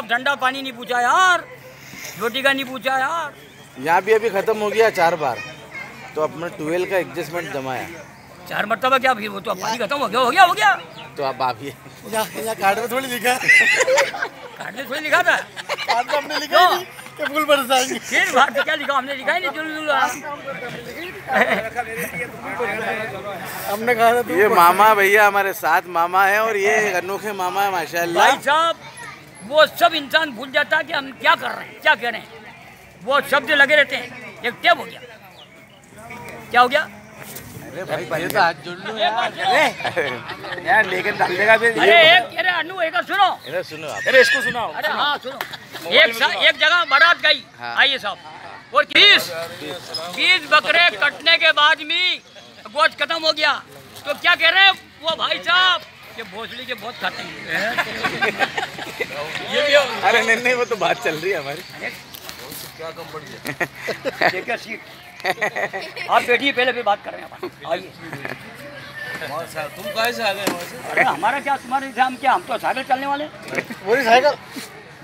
अब ठंडा पानी नहीं पूछा यार। रोटी का नहीं पूछा यार। यहाँ भी अभी खत्म हो गया चार बार। तो अपने ट्वेल्व का एडजस्टमेंट जमाया। चार मरतबा क्या फिर वो तो अब पानी खत्म हो गया हो गया हो गया। तो अब आप ये कार्ड में थोड़ी लिखा काटने थोड़ी लिखा था। कार्ड में हमने लिखा ही नहीं कि फूल बरसाएँगे। फिर से क्या लिखा हमने लिखा ही नहीं जुल जुल हमने कहा था ये मामा भैया हमारे साथ मामा है और ये अनोखे मामा है माशाल्लाह। भाई साहब वो सब इंसान भूल जाता है कि हम क्या कर रहे हैं क्या कह रहे हैं। वो शब्द लगे रहते हैं एक टेप हो गया। क्या हो गया? अरे भाई ये तो हाथ जोड़ लो यार। यार लेकिन डाल देगा भी अरे एक अरे अनु एक सुनो। अरे सुनो अरे इसको सुनाओ अरे हाँ सुनो। एक एक जगह बारात गई। हाँ। आइए साहब। और बीस बीस बकरे कटने के बाद भी गोश्त खत्म हो गया। तो क्या कह रहे हैं वो भाई साहब? ये भोसड़ी के बहुत खाते हैं। ये भी अरे नहीं नहीं वो तो बात चल रही है हमारी। क्या कम देखिए सीट आप बैठिए पहले भी बात कर रहे हैं आइए तुम कैसे आ गए अरे हमारा क्या तुम्हारे हम क्या हम तो साइकिल चलने वाले हैं। वही साइकिल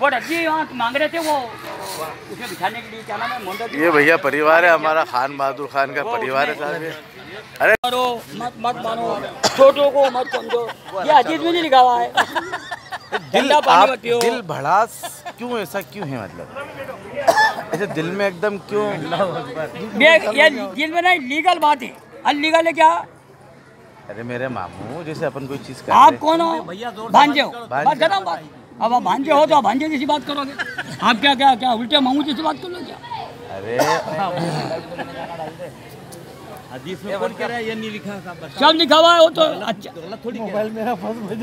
वो रज्जी वहाँ मांग रहे थे वो उसे बिछाने के लिए क्या नाम है मोंडा ये भैया परिवार है हमारा खान बहादुर खान का परिवार है साहब अरे मारो मत मत मानो। छोटों को मत समझो। ये अजीत में नहीं लिखा हुआ है। दिल आप दिल भड़ास क्यों ऐसा क्यों है मतलब? ऐसे दिल में एकदम क्यों? ये ये दिल में नहीं लीगल बात है। अनलीगल है क्या? अरे मेरे मामू जैसे अपन कोई चीज़ कर आप कौन हो? भैया भांजे हो। बात खत्म बात। अब आप भांजे हो तो आप भांजे जैसी बात करोगे। आप क्या क्या क्या उल्टे मामू जैसी बात कर लो क्या? अरे। हदीस में कौन कह ये नहीं लिखा सब लिखा हुआ है वो तो अच्छा। थोड़ी मोबाइल मेरा फंस है।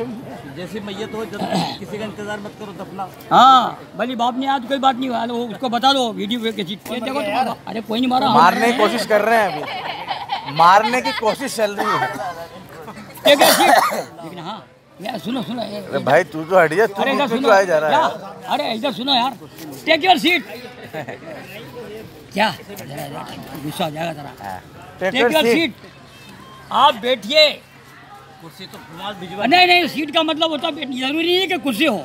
जैसे मैयत हो जब किसी का इंतज़ार मत करो दफना हाँ भली बाप ने आज कोई बात नहीं हुआ वो उसको बता दो वीडियो किसी देखो अरे कोई नहीं मारा। मारने की कोशिश कर रहे हैं अभी। मारने की कोशिश चल रही है। ठीक है ठीक लेकिन हाँ सुनो सुनो भाई तू तो हट जा तू क्यों आए जा रहा है? अरे इधर सुनो यार। टेक योर सीट क्या? गुस्सा आ जाएगा जरा। टेक योर सीट आप बैठिए। कुर्सी तो नहीं नहीं सीट का मतलब होता है ज़रूरी नहीं है कि कुर्सी हो।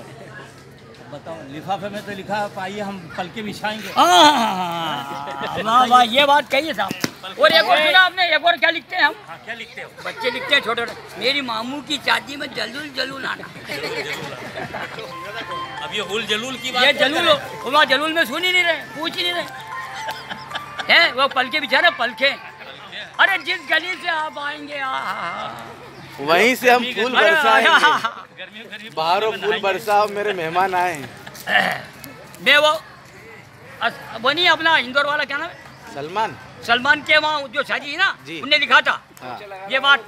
बताओ लिफाफे में तो लिखा है आइए हम पल के बिछाएँगे आह, वाह वाह ये बात कही है साहब। और एक और सुना आपने एक और क्या लिखते हैं हम? हाँ क्या लिखते हो? बच्चे लिखते हैं छोटे छोटे मेरी मामू की शादी में जलूल जलूल आना। अब ये हुल जलूल की बात ये जलूल वो वहाँ जलूल में सुन ही नहीं रहे पूछ ही नहीं रहे। हैं वो पलके बेचारे पलके। अरे जिस गली से आप आएँगे आहा। वहीं से हम फूल बरसाएँगे। बाहरों फूल बरसाओ मेरे मेहमान आए मैं वो वो नहीं अपना इंदौर वाला क्या नाम है? सलमान। सलमान के वहाँ जो शादी है ना जी। उनने लिखा था। हाँ। ये बात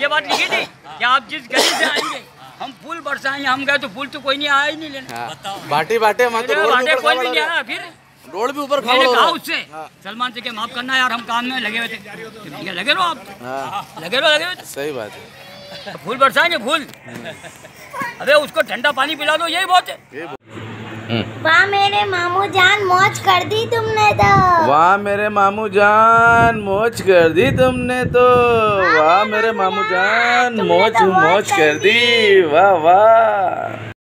ये बात लिखी थी कि आप जिस गली से आएँगे हम फूल बरसाएँगे हम गए तो फूल तो कोई नहीं आया ही नहीं लेने। बाटी बाटे बाटे कोई भी नहीं आया फिर। रोड भी ऊपर खड़ा कहा उससे हाँ। सलमान से कि माफ़ करना यार हम काम में लगे हुए थे। लगे रहो आप। हाँ। लगे रहो लगे हुए सही बात है। फूल बरसाएँगे फूल। अरे उसको ठंडा पानी पिला दो यही बहुत है। वाह मेरे मामू जान मौज कर दी तुमने तो। वाह मेरे मामू जान मौज कर दी तुमने तो। वाह मेरे मामू जान मौज तो मौज मौज कर दी। वाह वाह।